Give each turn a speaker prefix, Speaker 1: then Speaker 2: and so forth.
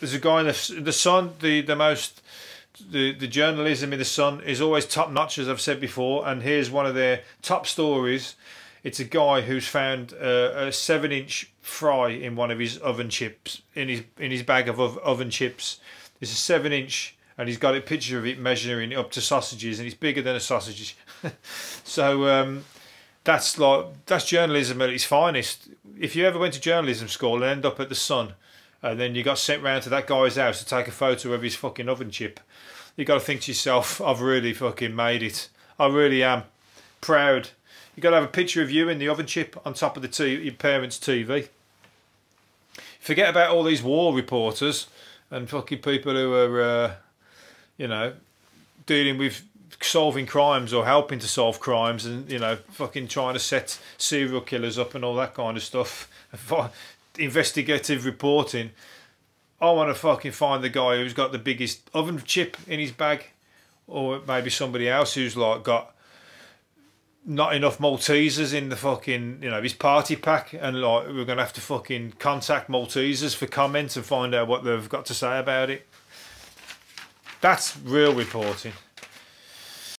Speaker 1: there's a guy in the, the Sun, the, the most, the, the journalism in the Sun is always top notch, as I've said before. And here's one of their top stories. It's a guy who's found a, seven inch fry in one of his oven chips, in his, in his bag of oven chips. It's a seven inch, and he's got a picture of it measuring up to sausages, and it's bigger than a sausage. so, um, that's like that's journalism at its finest. If you ever went to journalism school and end up at the Sun, and then you got sent round to that guy's house to take a photo of his fucking oven chip, you got to think to yourself, I've really fucking made it. I really am proud. You got to have a picture of you in the oven chip on top of the t- your parents' TV. Forget about all these war reporters and fucking people who are, uh, you know, dealing with solving crimes or helping to solve crimes and you know fucking trying to set serial killers up and all that kind of stuff investigative reporting i want to fucking find the guy who's got the biggest oven chip in his bag or maybe somebody else who's like got not enough Maltesers in the fucking, you know, his party pack, and like we're gonna have to fucking contact Maltesers for comments and find out what they've got to say about it. That's real reporting.